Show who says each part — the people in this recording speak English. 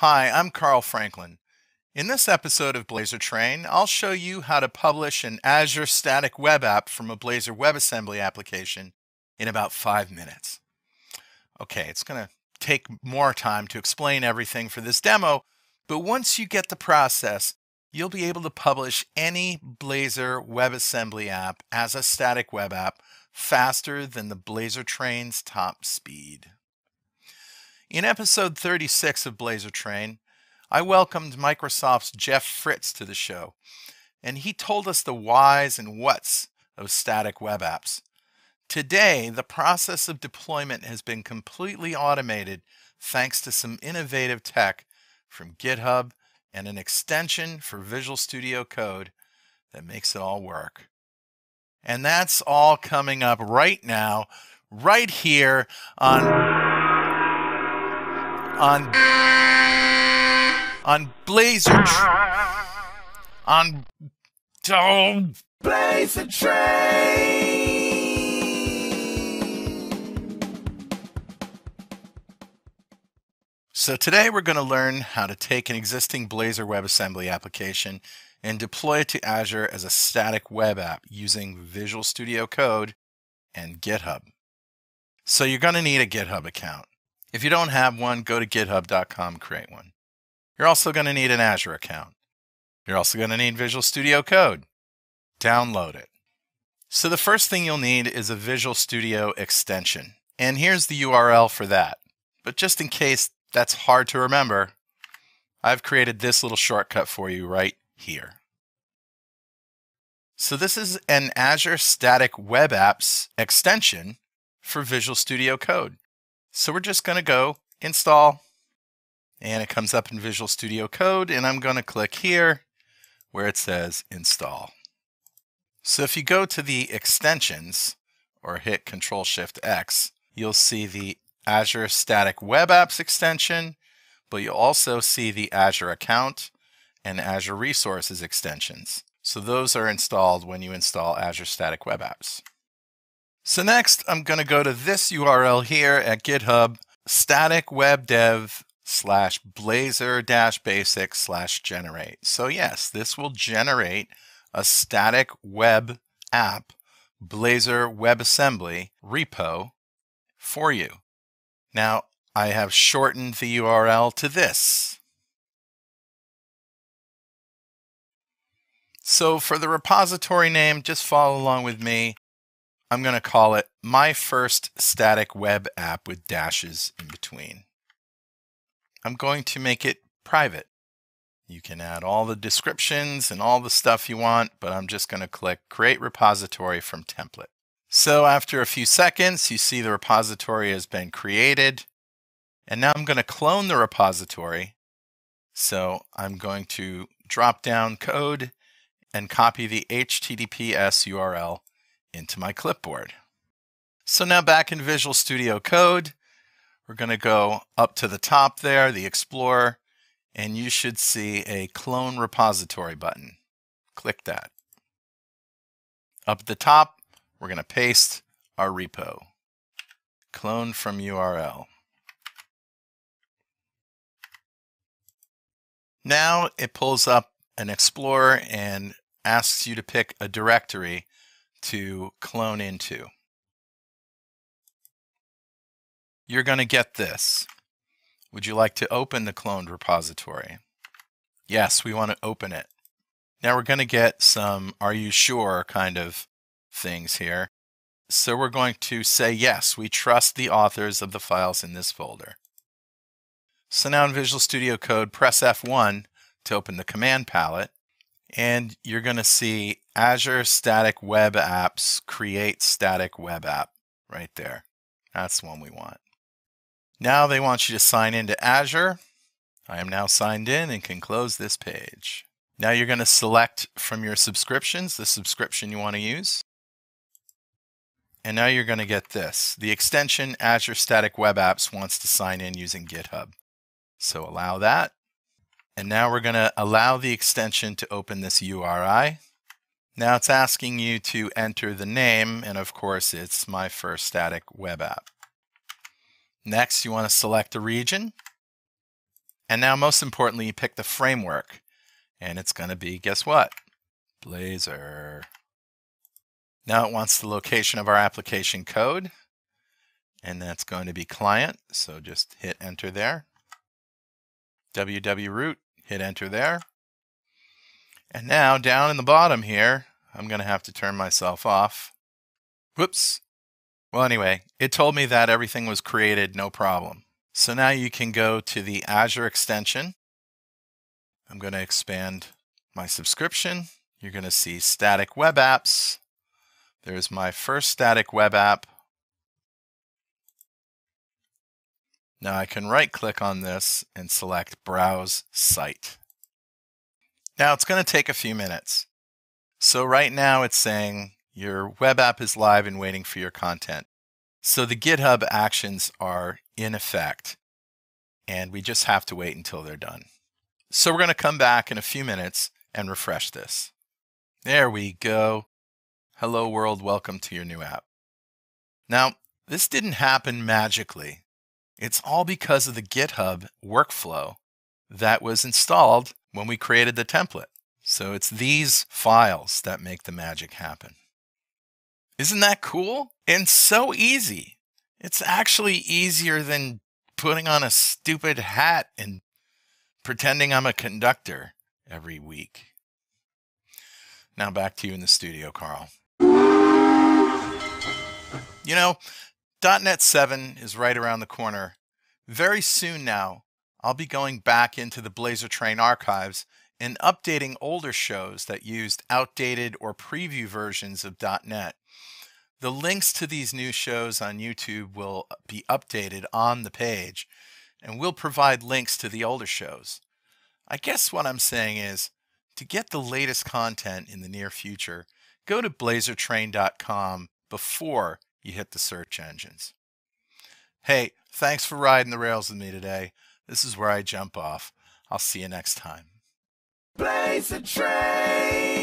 Speaker 1: Hi, I'm Carl Franklin. In this episode of Blazor Train, I'll show you how to publish an Azure static web app from a Blazor WebAssembly application in about five minutes. Okay, it's going to take more time to explain everything for this demo, but once you get the process, you'll be able to publish any Blazor WebAssembly app as a static web app faster than the Blazor Train's top speed. In episode 36 of Blazor Train, I welcomed Microsoft's Jeff Fritz to the show, and he told us the whys and whats of static web apps. Today, the process of deployment has been completely automated thanks to some innovative tech from GitHub and an extension for Visual Studio Code that makes it all work. And that's all coming up right now, right here on on on Blazor on oh,
Speaker 2: Blazor Train.
Speaker 1: So today we're going to learn how to take an existing Blazor WebAssembly application and deploy it to Azure as a static web app using Visual Studio Code and GitHub. So you're going to need a GitHub account. If you don't have one, go to github.com, create one. You're also going to need an Azure account. You're also going to need Visual Studio Code. Download it. So the first thing you'll need is a Visual Studio extension. And here's the URL for that. But just in case that's hard to remember, I've created this little shortcut for you right here. So this is an Azure Static Web Apps extension for Visual Studio Code. So we're just going to go install and it comes up in Visual Studio Code and I'm going to click here where it says install. So if you go to the extensions or hit Control Shift X, you'll see the Azure Static Web Apps extension, but you'll also see the Azure Account and Azure Resources extensions. So those are installed when you install Azure Static Web Apps. So next, I'm going to go to this URL here at GitHub, static web dev slash blazor dash basic slash generate. So yes, this will generate a static web app Blazor WebAssembly repo for you. Now, I have shortened the URL to this. So for the repository name, just follow along with me. I'm going to call it My First Static Web App with dashes in between. I'm going to make it private. You can add all the descriptions and all the stuff you want, but I'm just going to click Create Repository from Template. So after a few seconds, you see the repository has been created. And now I'm going to clone the repository. So I'm going to drop down code and copy the HTTPS URL into my clipboard. So now back in Visual Studio Code, we're going to go up to the top there, the Explorer, and you should see a Clone Repository button. Click that. Up at the top, we're going to paste our repo. Clone from URL. Now it pulls up an Explorer and asks you to pick a directory to clone into. You're going to get this. Would you like to open the cloned repository? Yes, we want to open it. Now we're going to get some are you sure kind of things here. So we're going to say, yes, we trust the authors of the files in this folder. So now in Visual Studio Code, press F1 to open the command palette, and you're going to see Azure Static Web Apps Create Static Web App right there. That's the one we want. Now they want you to sign into Azure. I am now signed in and can close this page. Now you're going to select from your subscriptions the subscription you want to use. And now you're going to get this. The extension Azure Static Web Apps wants to sign in using GitHub. So allow that. And now we're going to allow the extension to open this URI. Now it's asking you to enter the name, and of course it's my first static web app. Next, you want to select a region. And now, most importantly, you pick the framework. And it's going to be, guess what? Blazor. Now it wants the location of our application code. And that's going to be client. So just hit enter there. www root, hit enter there. And now down in the bottom here, I'm going to have to turn myself off. Whoops. Well, anyway, it told me that everything was created, no problem. So now you can go to the Azure extension. I'm going to expand my subscription. You're going to see static web apps. There's my first static web app. Now I can right click on this and select Browse Site. Now it's going to take a few minutes. So right now it's saying your web app is live and waiting for your content. So the GitHub actions are in effect and we just have to wait until they're done. So we're going to come back in a few minutes and refresh this. There we go. Hello world, welcome to your new app. Now, this didn't happen magically. It's all because of the GitHub workflow that was installed when we created the template. So it's these files that make the magic happen. Isn't that cool? And so easy. It's actually easier than putting on a stupid hat and pretending I'm a conductor every week. Now back to you in the studio, Carl. You know, .NET 7 is right around the corner. Very soon now, I'll be going back into the Blazor Train archives and updating older shows that used outdated or preview versions of .NET. The links to these new shows on YouTube will be updated on the page, and we'll provide links to the older shows. I guess what I'm saying is, to get the latest content in the near future, go to blazortrain.com before you hit the search engines. Hey, thanks for riding the rails with me today. This is where I jump off. I'll see you next time.
Speaker 2: Blazor Train.